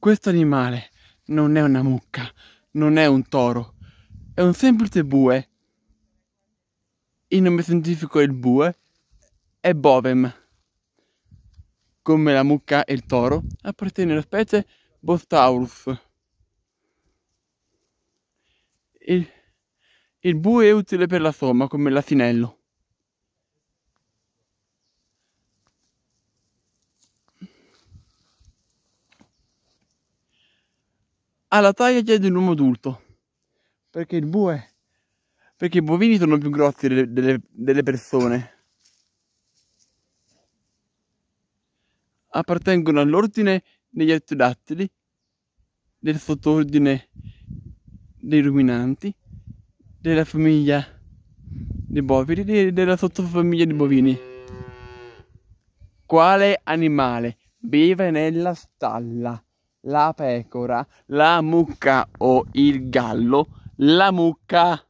Questo animale non è una mucca, non è un toro, è un semplice bue. Il nome scientifico del bue è Bovem. Come la mucca e il toro, appartiene alla specie Bostaurus. Il, il bue è utile per la somma, come l'asinello. Ha la taglia di un uomo adulto. Perché il bue. Perché i bovini sono più grossi delle, delle, delle persone. Appartengono all'ordine degli artiodattili, del sottordine dei ruminanti, della famiglia dei bovini e della sottofamiglia dei bovini. Quale animale vive nella stalla? La pecora, la mucca o il gallo, la mucca.